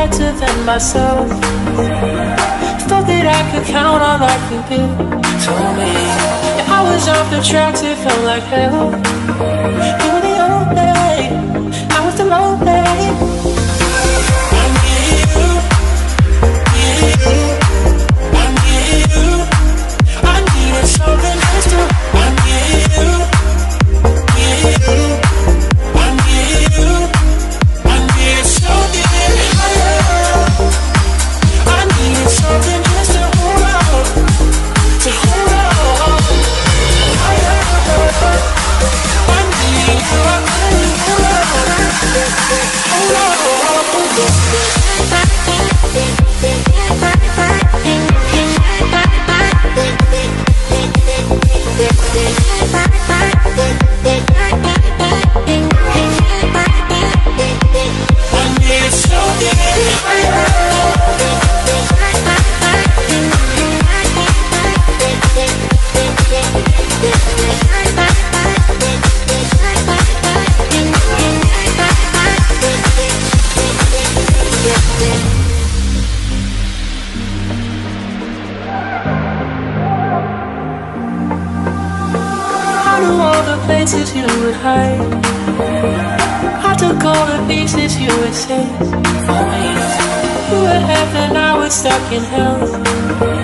better than myself. Thought that I could count on like you did. Told me yeah, I was off the tracks, it felt like hell. You were the only, you I took all the pieces you would say You were heaven, I was stuck in hell